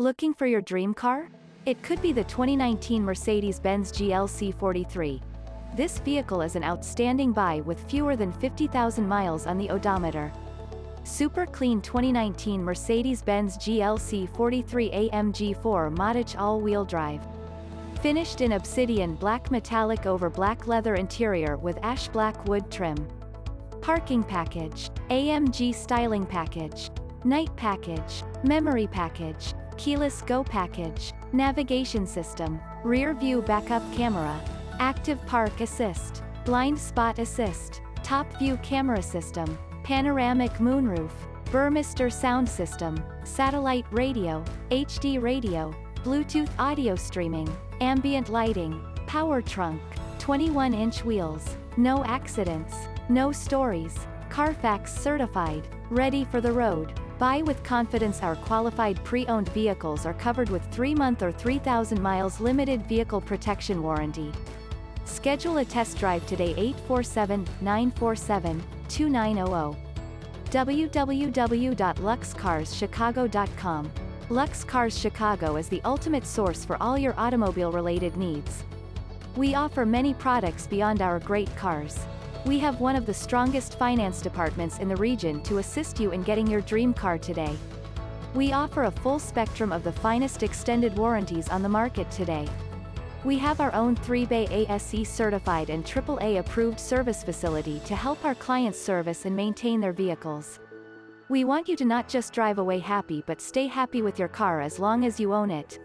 Looking for your dream car? It could be the 2019 Mercedes-Benz GLC 43. This vehicle is an outstanding buy with fewer than 50,000 miles on the odometer. Super clean 2019 Mercedes-Benz GLC 43 AMG 4MATIC all-wheel drive. Finished in obsidian black metallic over black leather interior with ash black wood trim. Parking package, AMG styling package, night package, memory package, keyless go package, navigation system, rear view backup camera, active park assist, blind spot assist, top view camera system, panoramic moonroof, Burmester sound system, satellite radio, HD radio, Bluetooth audio streaming, ambient lighting, power trunk, 21-inch wheels, no accidents, no stories, Carfax certified, ready for the road. Buy with confidence our qualified pre-owned vehicles are covered with 3-month or 3,000 miles limited vehicle protection warranty. Schedule a test drive today 847-947-2900. www.luxcarschicago.com. Lux Cars Chicago is the ultimate source for all your automobile-related needs. We offer many products beyond our great cars. We have one of the strongest finance departments in the region to assist you in getting your dream car today. We offer a full spectrum of the finest extended warranties on the market today. We have our own 3-bay ASE certified and AAA approved service facility to help our clients service and maintain their vehicles. We want you to not just drive away happy but stay happy with your car as long as you own it.